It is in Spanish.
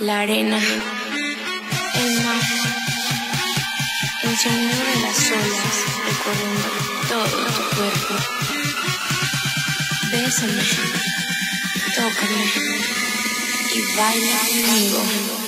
la arena, el mar, el sonido de las olas recorriendo todo tu cuerpo. Bésame, tócame y baila conmigo.